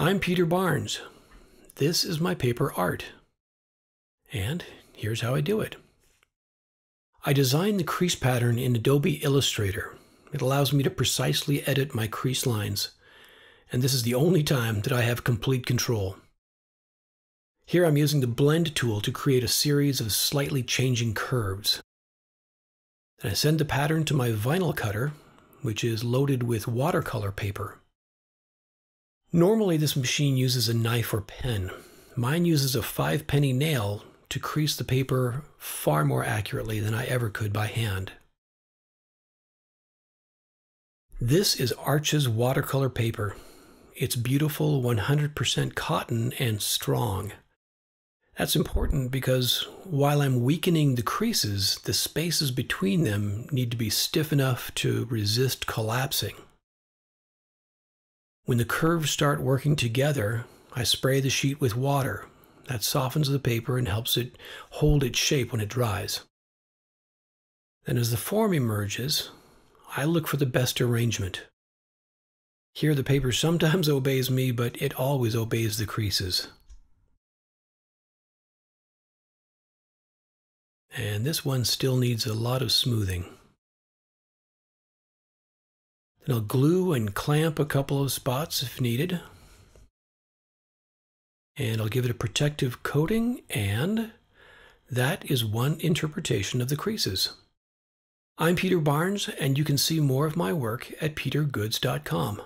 I'm Peter Barnes. This is my paper art. And here's how I do it. I design the crease pattern in Adobe Illustrator. It allows me to precisely edit my crease lines. And this is the only time that I have complete control. Here I'm using the blend tool to create a series of slightly changing curves. Then I send the pattern to my vinyl cutter, which is loaded with watercolor paper. Normally this machine uses a knife or pen. Mine uses a five penny nail to crease the paper far more accurately than I ever could by hand. This is Arches watercolor paper. It's beautiful 100% cotton and strong. That's important because while I'm weakening the creases, the spaces between them need to be stiff enough to resist collapsing. When the curves start working together, I spray the sheet with water. That softens the paper and helps it hold its shape when it dries. Then as the form emerges, I look for the best arrangement. Here the paper sometimes obeys me, but it always obeys the creases. And this one still needs a lot of smoothing. Then I'll glue and clamp a couple of spots if needed. And I'll give it a protective coating, and that is one interpretation of the creases. I'm Peter Barnes, and you can see more of my work at petergoods.com.